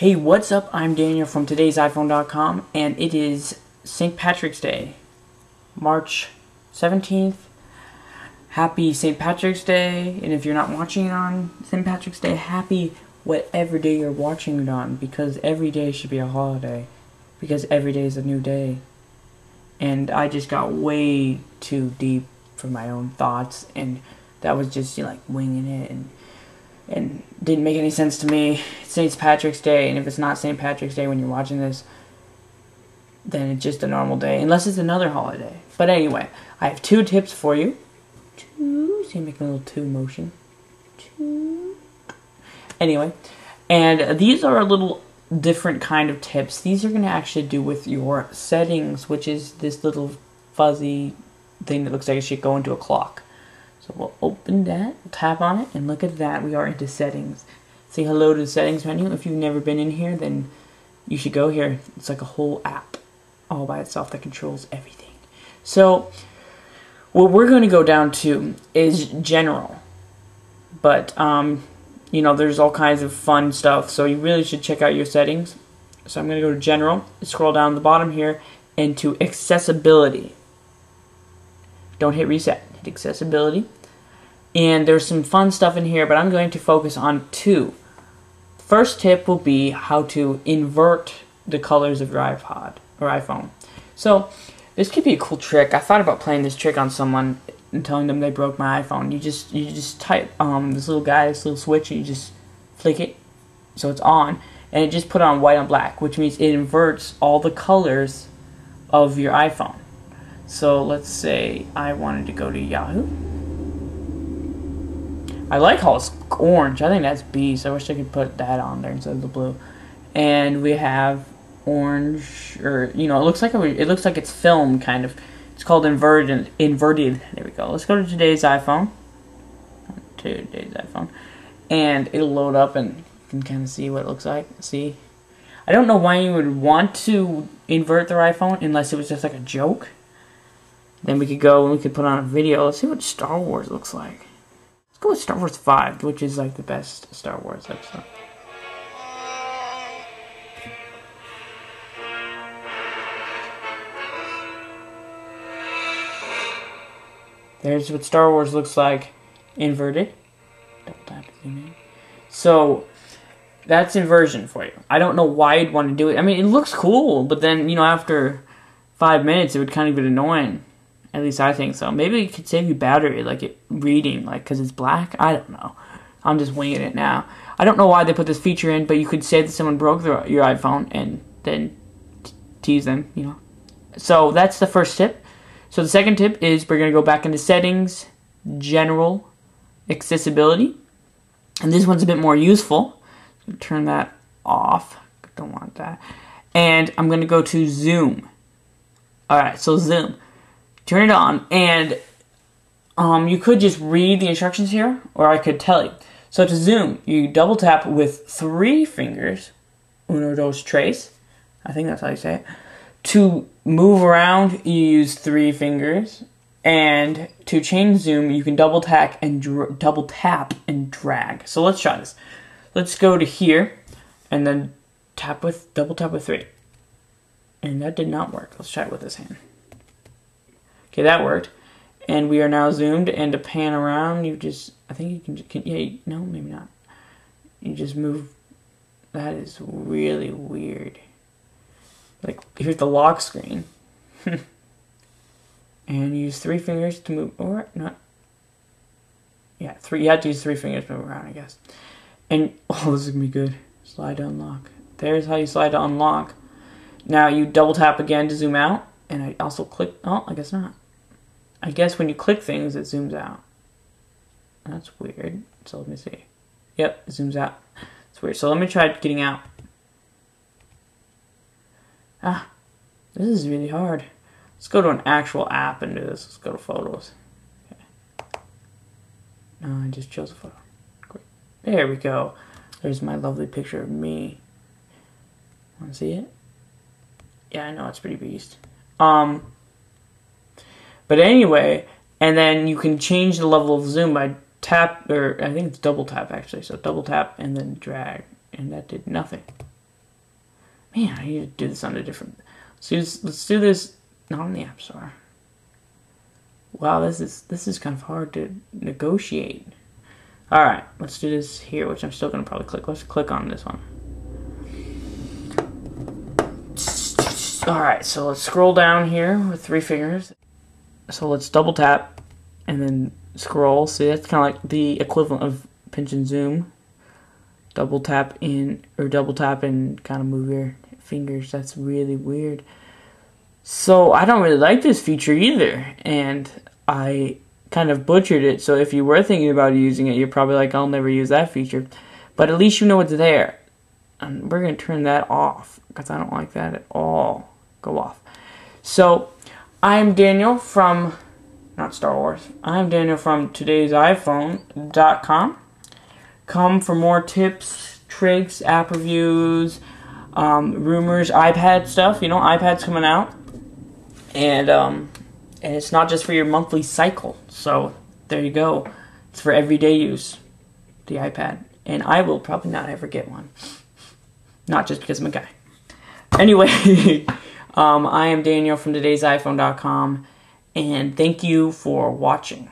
Hey, what's up? I'm Daniel from today's iPhone.com, and it is St. Patrick's Day, March 17th. Happy St. Patrick's Day, and if you're not watching it on St. Patrick's Day, happy whatever day you're watching it on, because every day should be a holiday, because every day is a new day. And I just got way too deep for my own thoughts, and that was just you know, like winging it, and and didn't make any sense to me. It's St. Patrick's Day, and if it's not St. Patrick's Day when you're watching this, then it's just a normal day, unless it's another holiday. But anyway, I have two tips for you. Two, see, making a little two motion. Two. Anyway, and these are a little different kind of tips. These are going to actually do with your settings, which is this little fuzzy thing that looks like it should go into a clock. So we'll open that, tap on it, and look at that. We are into settings. Say hello to the settings menu. If you've never been in here, then you should go here. It's like a whole app all by itself that controls everything. So what we're going to go down to is general. But, um, you know, there's all kinds of fun stuff. So you really should check out your settings. So I'm going to go to general, scroll down the bottom here, into accessibility. Don't hit reset, hit accessibility. And there's some fun stuff in here, but I'm going to focus on two. First tip will be how to invert the colors of your iPod or iPhone. So this could be a cool trick. I thought about playing this trick on someone and telling them they broke my iPhone. You just you just type um, this little guy, this little switch, and you just flick it so it's on, and it just put on white on black, which means it inverts all the colors of your iPhone. So let's say I wanted to go to Yahoo. I like how it's orange. I think that's beast. I wish I could put that on there instead of the blue. And we have orange, or you know, it looks like a, it looks like it's film kind of. It's called inverted. Inverted. There we go. Let's go to today's iPhone. Today's iPhone, and it'll load up, and you can kind of see what it looks like. See, I don't know why you would want to invert their iPhone unless it was just like a joke. Then we could go and we could put on a video. Let's see what Star Wars looks like go with Star Wars 5, which is like the best Star Wars episode. There's what Star Wars looks like inverted. Double tap. So that's inversion for you. I don't know why you'd want to do it. I mean, it looks cool, but then you know after five minutes, it would kind of get annoying. At least I think so. Maybe it could save you battery, like it reading, like because it's black. I don't know. I'm just winging it now. I don't know why they put this feature in, but you could say that someone broke their, your iPhone and then t- tease them, you know. So that's the first tip. So the second tip is we're gonna go back into settings, general, accessibility, and this one's a bit more useful. Turn that off. Don't want that. And I'm gonna go to zoom. All right, so zoom turn it on, and um, you could just read the instructions here, or I could tell you. So to zoom, you double tap with three fingers, uno, dos, tres. I think that's how you say it. To move around, you use three fingers, and to change zoom, you can double tap and double tap and drag. So let's try this. Let's go to here, and then tap with double tap with three. And that did not work. Let's try it with this hand. Okay, that worked. And we are now zoomed, and to pan around, you just, I think you can, can yeah, no, maybe not. You just move, that is really weird. Like, here's the lock screen. and use three fingers to move, or not, yeah, three, you have to use three fingers to move around, I guess. And, oh, this is gonna be good. Slide to unlock. There's how you slide to unlock. Now you double tap again to zoom out, and I also click, oh, I guess not. I guess when you click things, it zooms out. That's weird. So let me see. Yep, it zooms out. It's weird. So let me try getting out. Ah, this is really hard. Let's go to an actual app and do this. Let's go to photos. Okay. No, I just chose a photo. Great. There we go. There's my lovely picture of me. Want to see it? Yeah, I know it's pretty beast. Um, but anyway, and then you can change the level of zoom by tap, or I think it's double tap actually. So double tap and then drag, and that did nothing. Man, I need to do this on a different. Let's. Let's do this not on the App Store. Wow, this is this is kind of hard to negotiate. All right, let's do this here, which I'm still gonna probably click. Let's click on this one. All right, so let's scroll down here with three fingers. So let's double tap and then scroll. See, that's kind of like the equivalent of pinch and zoom. Double tap in or double tap and kind of move your fingers. That's really weird. So I don't really like this feature either, and I kind of butchered it. So if you were thinking about using it, you're probably like, I'll never use that feature. But at least you know it's there. And we're going to turn that off because I don't like that at all. Go off. So I'm Daniel from, not Star Wars, I'm Daniel from today's iPhone.com. Come for more tips, tricks, app reviews, um, rumors, iPad stuff. You know, iPad's coming out. And, um, and it's not just for your monthly cycle. So there you go. It's for everyday use, the iPad. And I will probably not ever get one. Not just because I'm a guy. Anyway, um, I am Daniel from today'siphone.com, and thank you for watching.